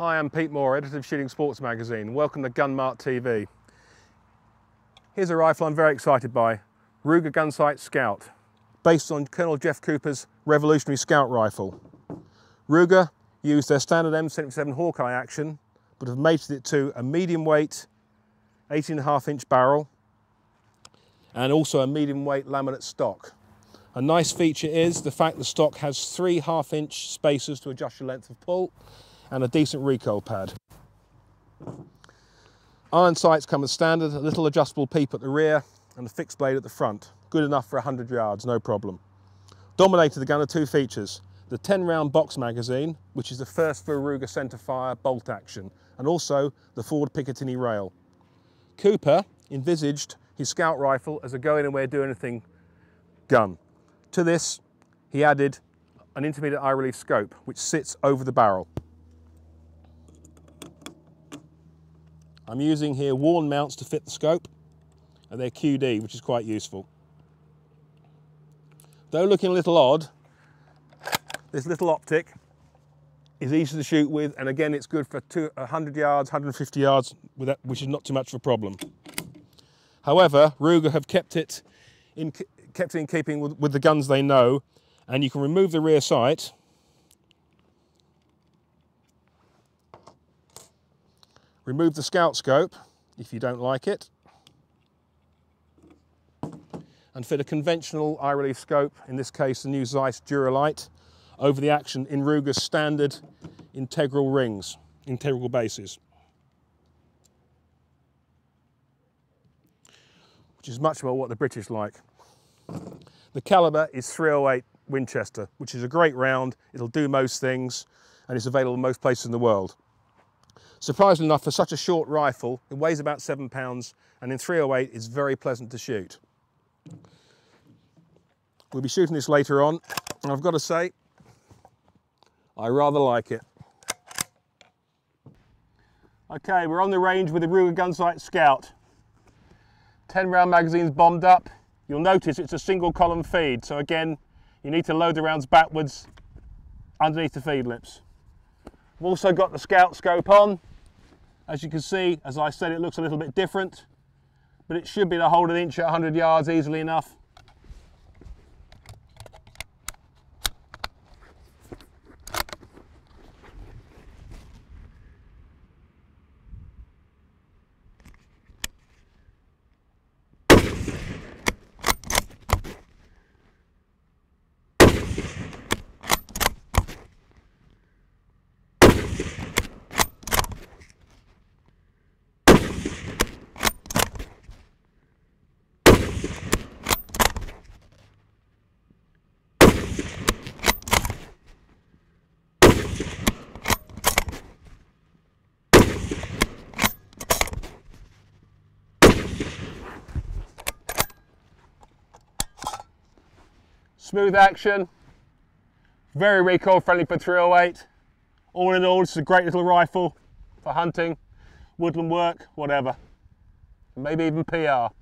Hi, I'm Pete Moore, editor of Shooting Sports Magazine. Welcome to Gunmart TV. Here's a rifle I'm very excited by, Ruger Gunsite Scout, based on Colonel Jeff Cooper's revolutionary Scout rifle. Ruger used their standard M77 Hawkeye action, but have mated it to a medium weight, 18.5 inch barrel, and also a medium weight laminate stock. A nice feature is the fact the stock has three half inch spacers to adjust your length of pull and a decent recoil pad. Iron sights come as standard, a little adjustable peep at the rear and a fixed blade at the front. Good enough for 100 yards, no problem. Dominated the gun are two features. The 10 round box magazine, which is the first for Ruger centerfire bolt action, and also the Ford Picatinny rail. Cooper envisaged his scout rifle as a go anywhere, do anything gun. To this, he added an intermediate eye relief scope, which sits over the barrel. I'm using here Warne mounts to fit the scope, and they're QD, which is quite useful. Though looking a little odd, this little optic is easy to shoot with, and again, it's good for 100 yards, 150 yards, which is not too much of a problem. However, Ruger have kept it in, kept it in keeping with, with the guns they know, and you can remove the rear sight remove the scout scope if you don't like it and fit a conventional eye relief scope, in this case the new Zeiss Duralyt, over the action in Ruger's standard integral rings, integral bases. Which is much more what the British like. The caliber is 308 Winchester, which is a great round. It'll do most things and it's available in most places in the world. Surprisingly enough, for such a short rifle, it weighs about seven pounds and in 308 it's very pleasant to shoot. We'll be shooting this later on and I've got to say, I rather like it. Okay, we're on the range with the Ruger Gunsite Scout. 10 round magazine's bombed up. You'll notice it's a single column feed. So again, you need to load the rounds backwards underneath the feed lips. I've also got the Scout scope on. As you can see, as I said, it looks a little bit different, but it should be able to hold an inch at 100 yards easily enough. Smooth action, very recoil friendly for 308. All in all, it's a great little rifle for hunting, woodland work, whatever. Maybe even PR.